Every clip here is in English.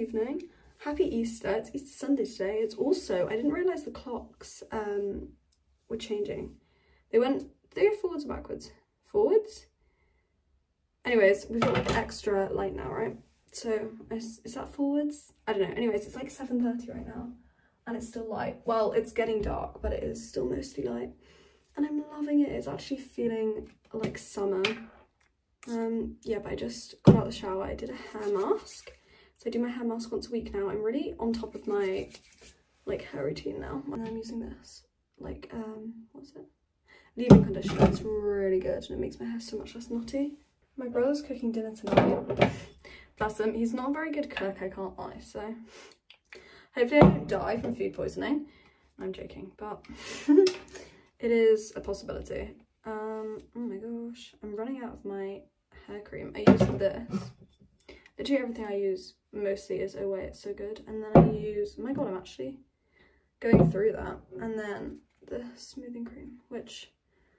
evening. Happy Easter. It's Easter Sunday today. It's also, I didn't realise the clocks um, were changing. They went, they go forwards or backwards? Forwards? Anyways, we've got like extra light now, right? So is, is that forwards? I don't know. Anyways, it's like 7.30 right now and it's still light. Well, it's getting dark, but it is still mostly light. And I'm loving it. It's actually feeling like summer. Um, yeah, but I just got out of the shower. I did a hair mask. So I do my hair mask once a week now. I'm really on top of my like hair routine now. And I'm using this like, um, what's it? Leave-in conditioner. It's really good and it makes my hair so much less knotty. My brother's cooking dinner tonight. Bless him. He's not a very good cook, I can't lie, so hopefully I don't die from food poisoning. I'm joking, but it is a possibility. Um, oh my gosh, I'm running out of my hair cream. I use this. Literally everything I use mostly is oh wait, it's so good. And then I use, my god, I'm actually going through that. And then the smoothing cream, which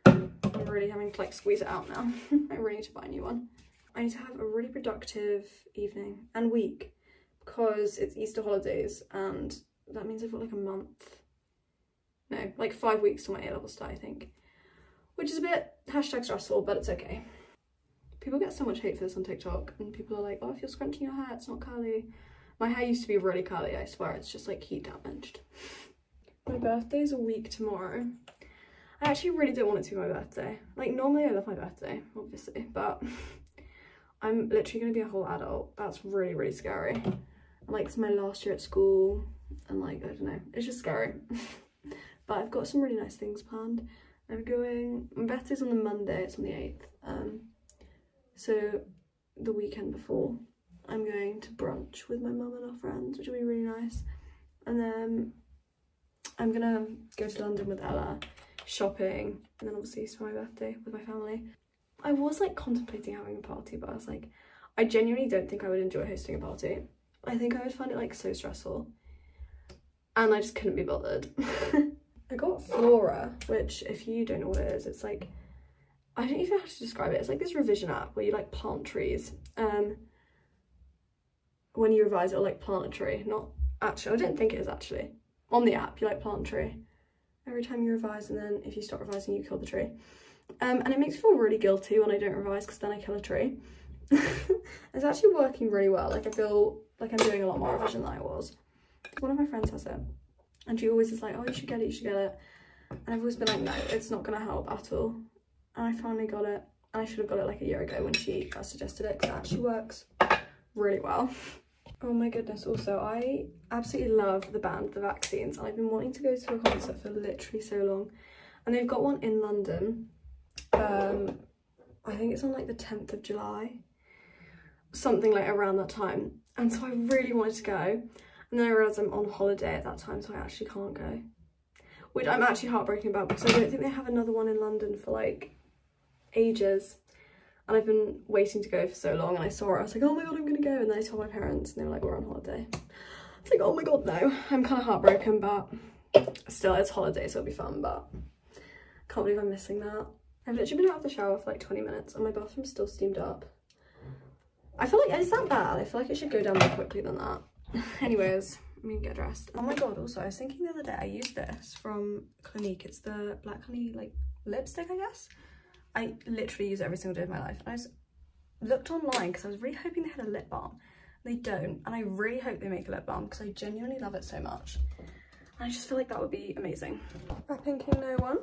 I'm really having to like squeeze it out now. I really need to buy a new one. I need to have a really productive evening and week because it's Easter holidays and that means I've got like a month, no, like five weeks till my A-level start, I think, which is a bit hashtag stressful, but it's okay. People get so much hate for this on TikTok and people are like, oh, if you're scrunching your hair, it's not curly. My hair used to be really curly, I swear, it's just like heat damaged. My birthday's a week tomorrow. I actually really don't want it to be my birthday. Like normally I love my birthday, obviously, but I'm literally gonna be a whole adult. That's really, really scary. And like it's my last year at school and like, I don't know, it's just scary. but I've got some really nice things planned. I'm going, my birthday's on the Monday, it's on the 8th. Um, so the weekend before, I'm going to brunch with my mum and our friends, which will be really nice. And then I'm gonna go to London with Ella, shopping, and then obviously spend my birthday with my family. I was like contemplating having a party, but I was like, I genuinely don't think I would enjoy hosting a party. I think I would find it like so stressful. And I just couldn't be bothered. I got Flora, which if you don't know what it is, it's like, I don't even know how to describe it. It's like this revision app where you like plant trees. Um, when you revise, it'll like plant a tree. Not actually, I don't think it is actually. On the app, you like plant a tree. Every time you revise and then if you stop revising, you kill the tree. Um, and it makes me feel really guilty when I don't revise because then I kill a tree. it's actually working really well. Like I feel like I'm doing a lot more revision than I was. One of my friends has it and she always is like, oh, you should get it, you should get it. And I've always been like, no, it's not going to help at all. And I finally got it. I should have got it like a year ago when she first suggested it because it actually works really well. Oh my goodness, also I absolutely love the band, The Vaccines. And I've been wanting to go to a concert for literally so long. And they've got one in London um i think it's on like the 10th of july something like around that time and so i really wanted to go and then i realized i'm on holiday at that time so i actually can't go which i'm actually heartbroken about because i don't think they have another one in london for like ages and i've been waiting to go for so long and i saw it i was like oh my god i'm gonna go and then i told my parents and they were like we're on holiday it's like oh my god no i'm kind of heartbroken but still it's holiday so it'll be fun but can't believe i'm missing that I've literally been out of the shower for like 20 minutes and my bathroom's still steamed up. I feel like, it's that bad? I feel like it should go down more quickly than that. Anyways, let me get dressed. Oh my god, also, I was thinking the other day, I used this from Clinique. It's the Black Honey, like, lipstick, I guess. I literally use it every single day of my life. And I just looked online because I was really hoping they had a lip balm. They don't, and I really hope they make a lip balm because I genuinely love it so much. And I just feel like that would be amazing. Wrapping King No One.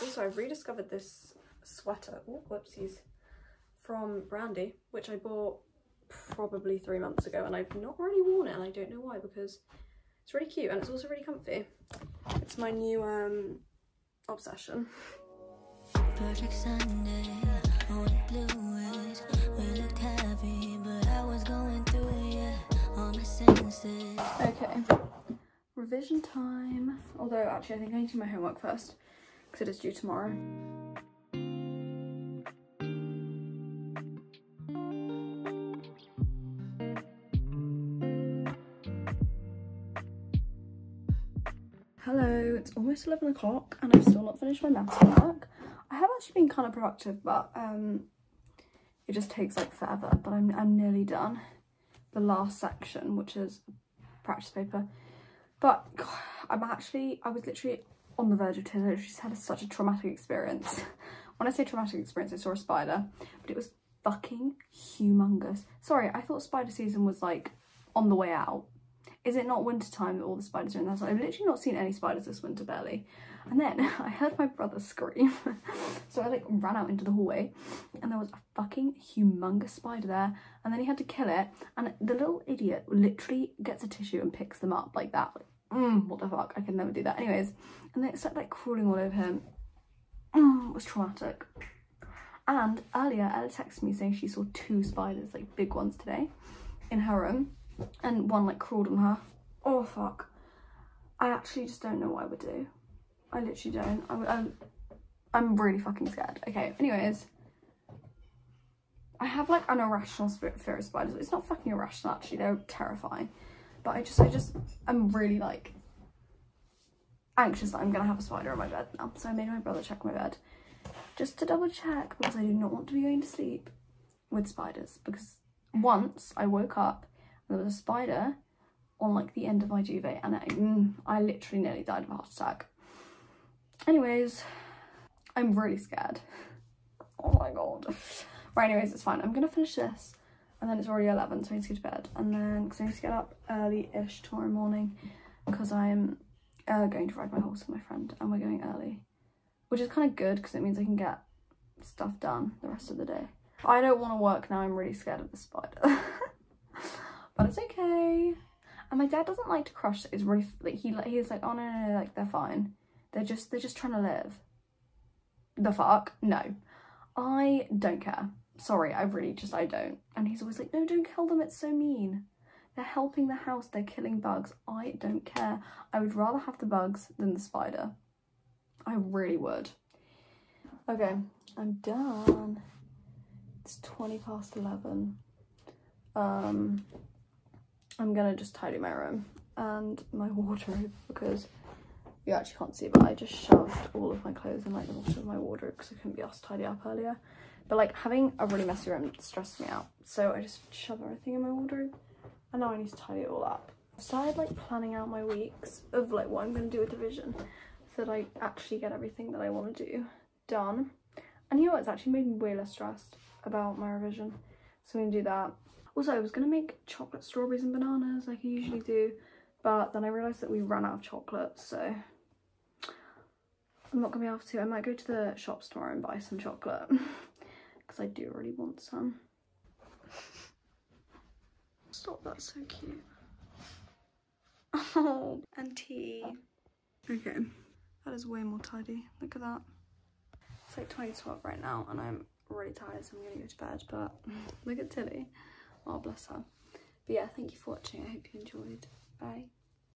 Also, I've rediscovered this sweater, oh, whoopsies, from Brandy, which I bought probably three months ago and I've not really worn it and I don't know why because it's really cute and it's also really comfy. It's my new um, obsession. Perfect Sunday, heavy, Okay, revision time. Although actually I think I need to do my homework first because it is due tomorrow. Hello, it's almost 11 o'clock and I've still not finished my maths work. Actually been kind of productive, but um, it just takes like forever, but I'm, I'm nearly done. the last section, which is practice paper. But God, I'm actually, I was literally on the verge of tears. I just had a, such a traumatic experience. when I say traumatic experience, I saw a spider, but it was fucking humongous. Sorry, I thought spider season was like on the way out. Is it not winter time that all the spiders are in there? So I've literally not seen any spiders this winter, barely. And then I heard my brother scream. so I like ran out into the hallway and there was a fucking humongous spider there. And then he had to kill it. And the little idiot literally gets a tissue and picks them up like that. Like, mm, what the fuck? I could never do that. Anyways, and then it started like crawling all over him. Mm, it was traumatic. And earlier, Ella texted me saying she saw two spiders, like big ones today, in her room. And one like crawled on her. Oh fuck. I actually just don't know what I would do. I literally don't. I'm, I'm, I'm really fucking scared. Okay, anyways. I have like an irrational fear of spiders. It's not fucking irrational actually, they're terrifying. But I just, I just, I'm really like anxious that I'm gonna have a spider on my bed now. So I made my brother check my bed just to double check because I do not want to be going to sleep with spiders because once I woke up there was a spider on like the end of my duvet and I, mm, I literally nearly died of a heart attack. Anyways, I'm really scared. Oh my god. Right, anyways, it's fine. I'm gonna finish this and then it's already 11 so I need to go to bed and then because I need to get up early-ish tomorrow morning because I'm uh, going to ride my horse with my friend and we're going early which is kind of good because it means I can get stuff done the rest of the day. I don't want to work now, I'm really scared of the spider. but it's okay. And my dad doesn't like to crush, it's really, like, he, he's like, oh no, no, no, like, they're fine. They're just, they're just trying to live. The fuck? No. I don't care. Sorry, I really just, I don't. And he's always like, no, don't kill them, it's so mean. They're helping the house, they're killing bugs. I don't care. I would rather have the bugs than the spider. I really would. Okay, I'm done. It's 20 past 11. Um, I'm gonna just tidy my room and my wardrobe because you actually can't see but I just shoved all of my clothes in like the bottom of my wardrobe because I couldn't be asked to tidy up earlier. But like having a really messy room stressed me out. So I just shoved everything in my wardrobe and now I need to tidy it all up. Started like planning out my weeks of like what I'm to do with the vision so that I actually get everything that I want to do done. And you know what, it's actually made me way less stressed about my revision. So I'm to do that. Also, I was going to make chocolate strawberries and bananas like I usually do, but then I realised that we ran out of chocolate, so I'm not going to be able to. I might go to the shops tomorrow and buy some chocolate because I do really want some. Stop, that's so cute. Oh, and tea. Okay, that is way more tidy. Look at that. It's like 2012 right now and I'm really tired so I'm gonna go to bed but look at Tilly. Oh bless her. But yeah, thank you for watching. I hope you enjoyed. Bye.